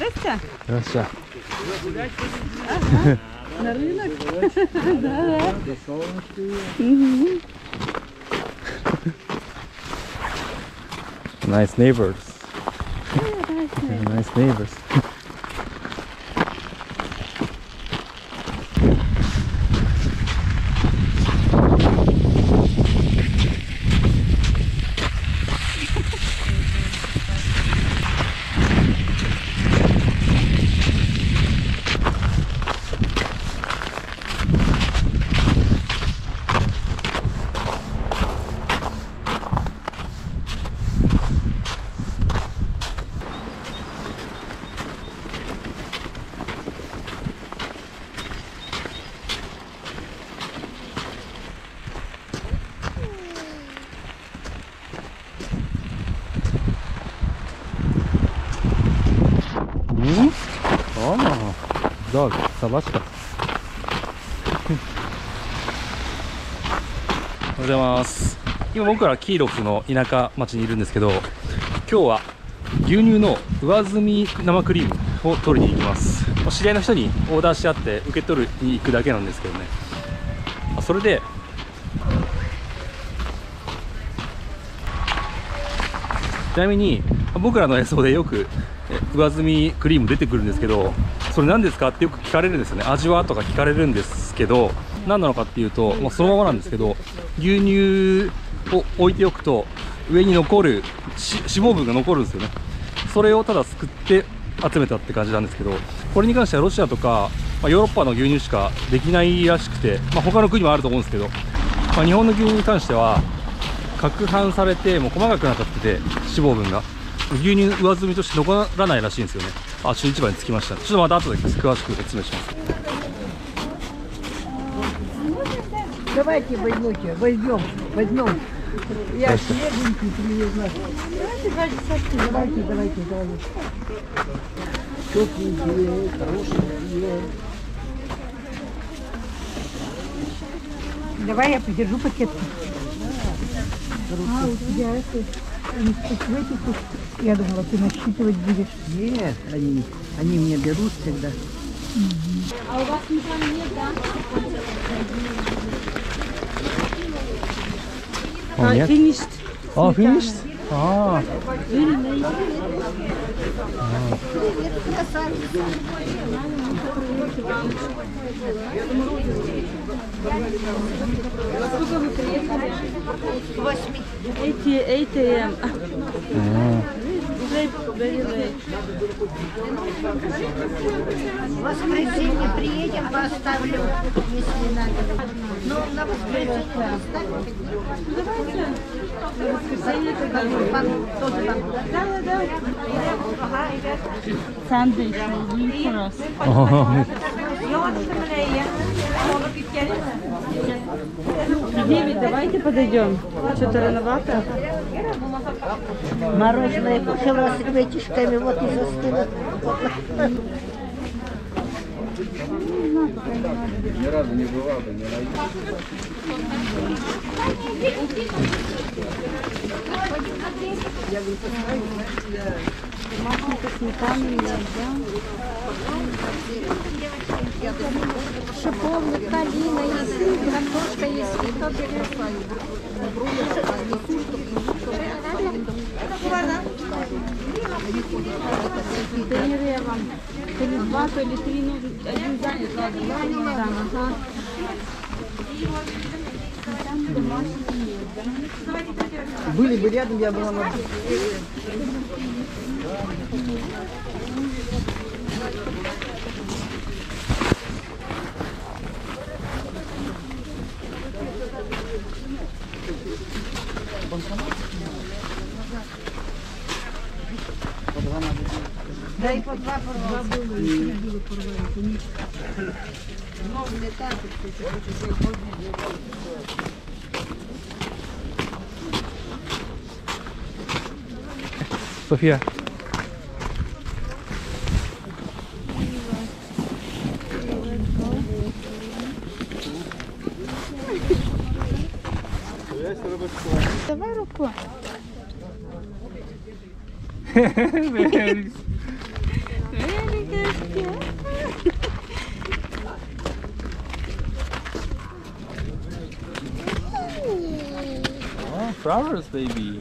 Здрасте. Хорошо. На рынок. Nice neighbors. nice neighbors. マジか。おはようございます。今僕らキーロフの田舎町にいるんですけど今日は牛乳の上澄み生クリームを取りに行きます。知り合いの人にオーダーし合って受け取るに行くだけなんですけどね。それでちなみに僕らの演奏でよく上澄みクリーム出てくるんですけどそれ何ですか？ってよく聞かれるんですよね。味は？とか聞かれるんですけど何なのかっていうと、まあ、そのままなんですけど牛乳を置いておくと上に残るし脂肪分が残るんですよね。それをただすくって集めたって感じなんですけどこれに関してはロシアとか、まあ、ヨーロッパの牛乳しかできないらしくて、まあ、他の国もあると思うんですけど、まあ、日本の牛乳に関しては攪拌されてもう細かくなっちゃってて脂肪分が。牛乳上澄みとして残らないらしいんですよねあ中市場に着きましたちょっとまた後で詳しく説明します Давайте возьмете, возьмем, возьмем. Я свеженький привезла. Давайте, давайте, давайте. Тепленькие, хорошенькие. Давай я подержу пакет. А, у тебя это, они я думала, ты насчитывать будешь. Нет, они, они мне берут всегда. О, нет? Finished. О, finished? А, Эти, эти... Very late. В воскресенье приедем, поставлю, если надо. Ну, на воскресенье поставлю. Воскресенье тогда Вам тоже вам. Да, да, да. Should be for us. О, Девять, давайте подойдем. Что-то рановато. Мороженое купила с ребятишками, вот и застыла. Шиповник, калина, есть картошка, есть цветок. Контейнеры я. То ли два, то ли три, ну, один занят, ладно. Да, ага. Были бы рядом, я была на... Да и по два порвала. София. Давай руку. Oh, flowers, baby.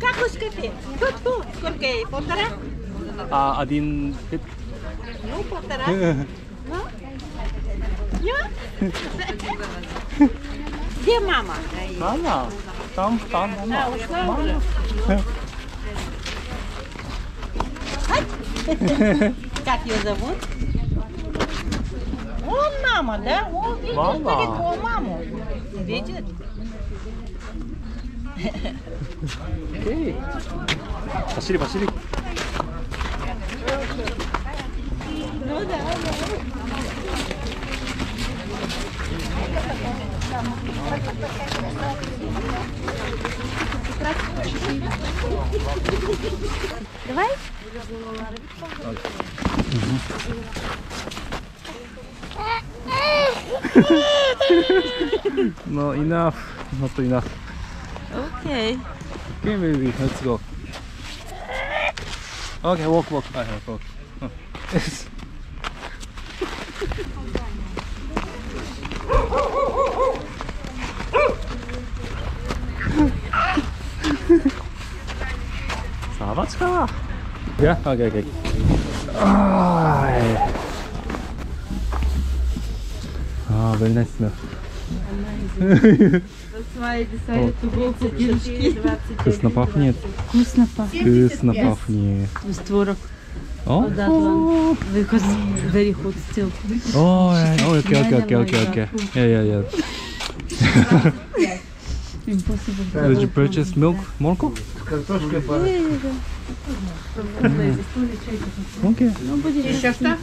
Как уж копей? Тут, сколько ей? Полтора? А, один... Ну, полтора. Ну? Ну? Где мама? Мама, там, там, мама. Мама. Как ее зовут? Olmam la. O vicir paket olmam o. Vicir. Hey. Vasili Vasili. no, enough. Not enough. Okay. Okay, baby, let's go. Okay, walk, walk. I have walk. Yes. Sabatska. Yeah, okay, ok very nice smell. Вкусно пахнет. Вкусно пахнет. Вкусно пахнет. With tворог. О, That one. Because very hot still. Oh, yeah. oh, okay, okay, okay, okay, okay. Yeah, yeah, yeah. Impossible. Did you purchase milk, молоко? Окей. Ну, будет еще что?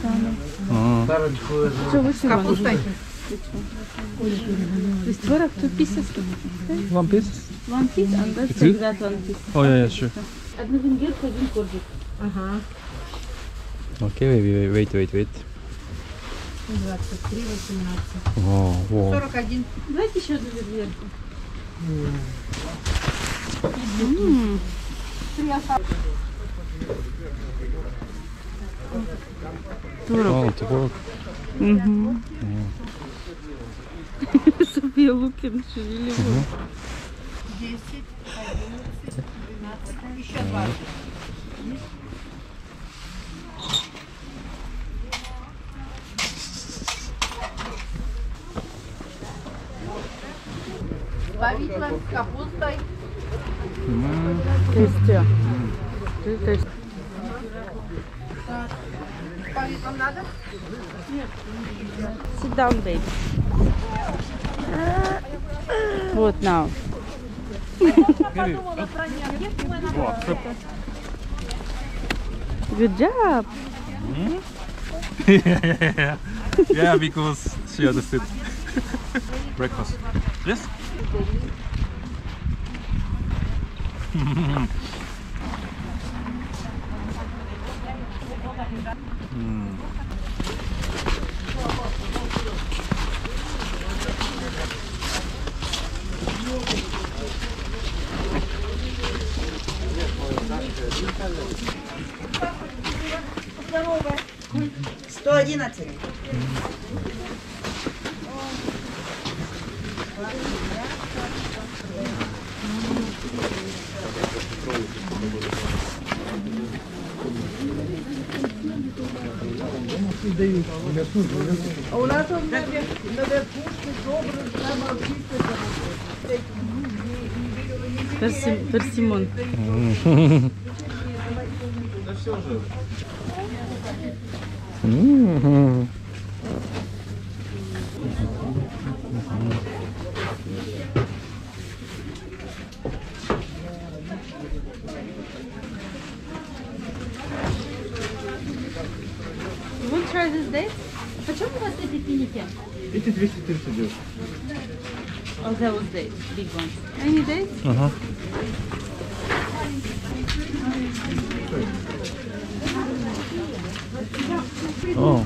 А? Капустой. То есть творог two pieces? One piece? One piece and that's like that one piece. Oh, yeah, yeah, sure. Одну венгерку, один коржик. Okay, baby, wait, wait, wait. 23, 18. О, о. 41. Давайте еще одну венгерку. О, творог. София Лукин шевелила. 10, 11, 12, еще 20. Два видела с капустой. То есть, э, Sit down, baby. What now? Good job. Mm? yeah, yeah, yeah, because she understood. Breakfast. Yes? 嗯。Перси, персимон. Mm. You want to try this date? Почему у вас эти финики? Эти 230 идет. Oh, those days, big ones. Any days? Uh-huh. Oh.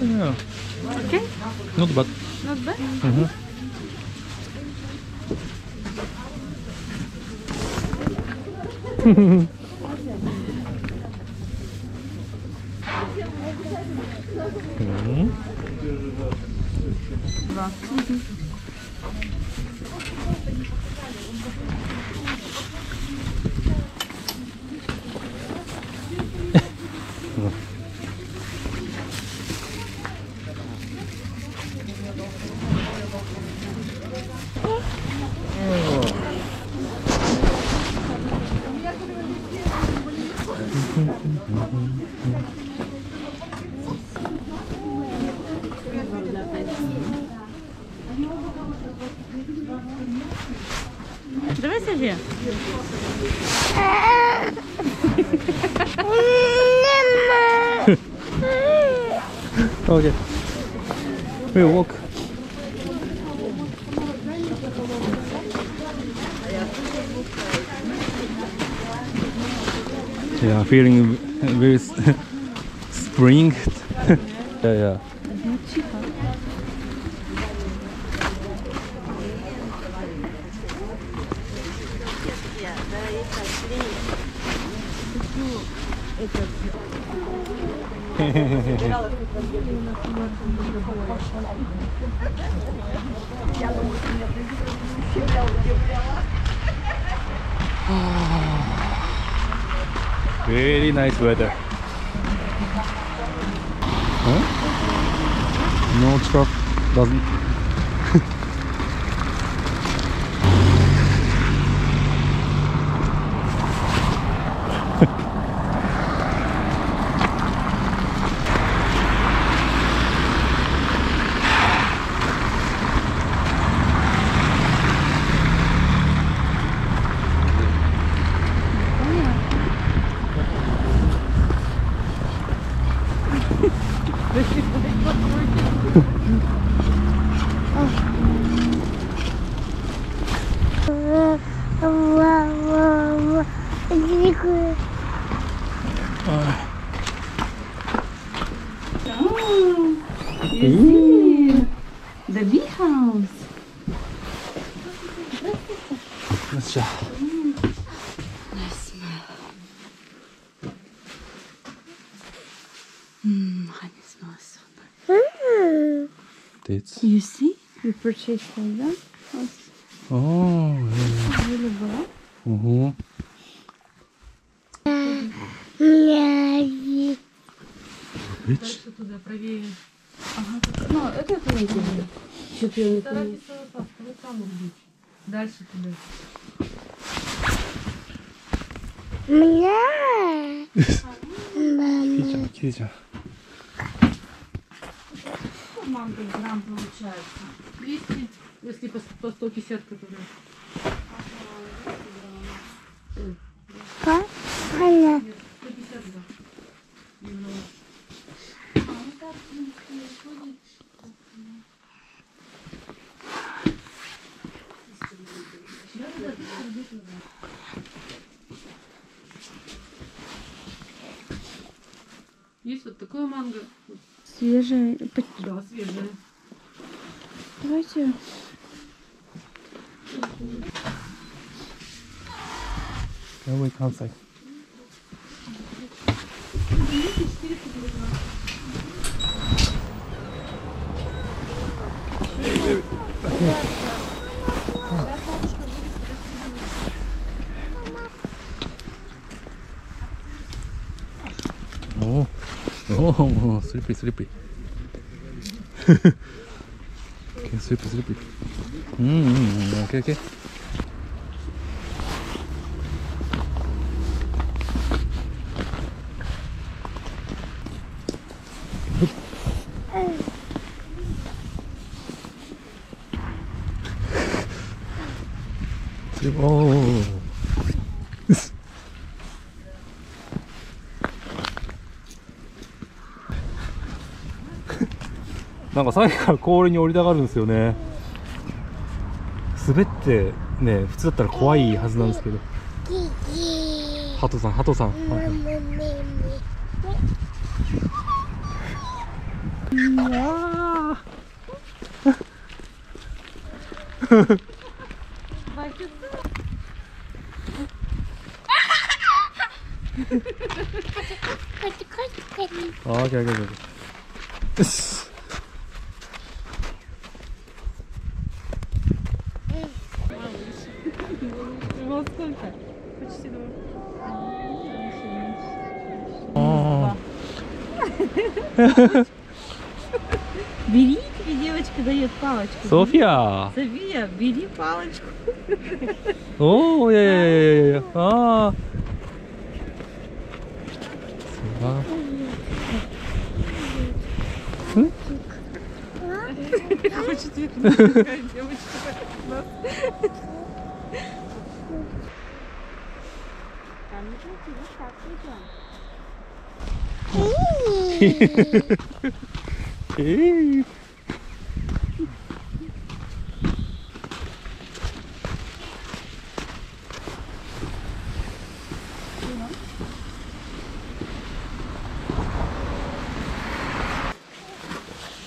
Yeah. Okay. Not bad. Not bad. Mhm. 嗯嗯嗯嗯嗯 Давай, Сергей. Okay. We'll walk. Yeah, feeling very s- spring. yeah, yeah. Very nice weather. Huh? No truck doesn't. Let's try. Nice smell. Mmm, honey smells so nice. Dates. You see? We purchased for them. It's Oh, yeah. available. Mm-hmm. Which? Ну, это не знаю. Что-то я не Помню. Китя, Китя. Манго грамм получается. 200, если по 150 которые. Свежее. Да, свежее. Давайте. Can wait outside. Oh, おおスリッピースリッピー okay, sleepy, sleepy. Mm, okay, okay. sleep. Oh. なんかさっきから氷に降りたがるんですよね。滑ってね普通だったら怖いはずなんですけど。ハトさんハトさん、はい。はいうあー、オッケーオッケーオッケーよし Бери, тебе девочка дает палочку. Софья! София, бери палочку. О, я я я я а Хочет девочка. Там не вот так идем. えー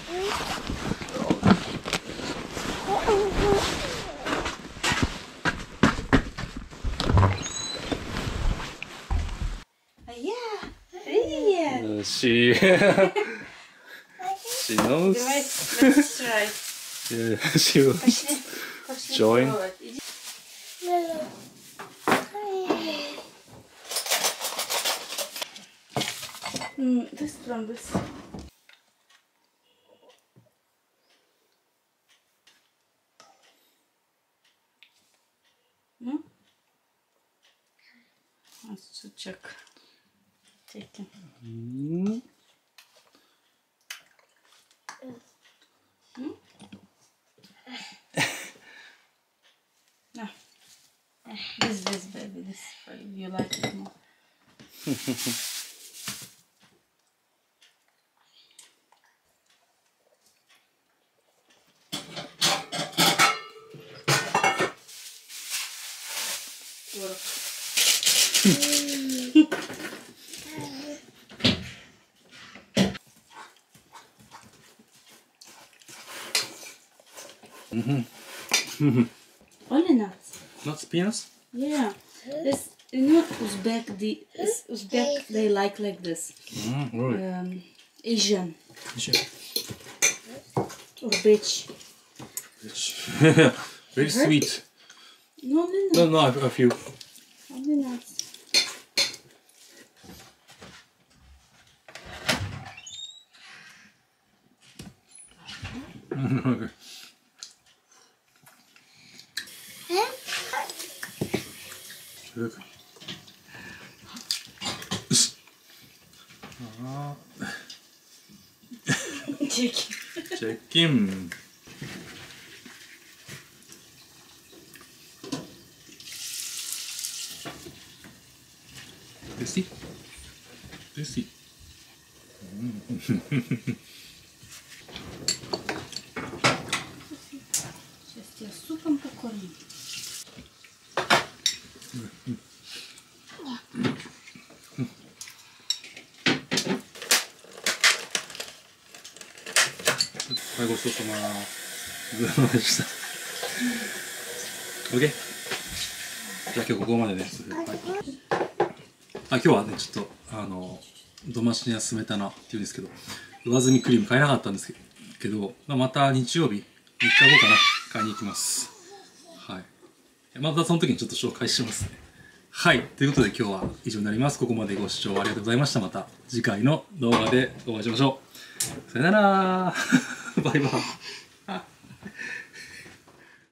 よし she she knows. Let's try. Yeah, she will join. Mm, this plumbus. Let's check. Chicken. Mm-hmm. Mm-hmm. Mm. No. This, this, baby, this. You like it more. Only nuts. Not peanuts? Yeah. This you know Uzbek the Uzbek they like like this. Mm, really? Um, Asian Sure. or beach. Very sweet. No, nuts. No, no, a a few. Only nuts. Terrific. Aa. Çekim. Çekim. はい、ごちそうさま。ごちそうさまでした。OK? じゃあ今日ここまでね。はい、あ今日はね、ちょっと、あの、土増しには進めたなっていうんですけど、上澄みクリーム買えなかったんですけど、まあまた日曜日、3日後かな、買いに行きます。はい。またその時にちょっと紹介しますね。はい。ということで今日は以上になります。ここまでご視聴ありがとうございました。また次回の動画でお会いしましょう。さよならバイバイ。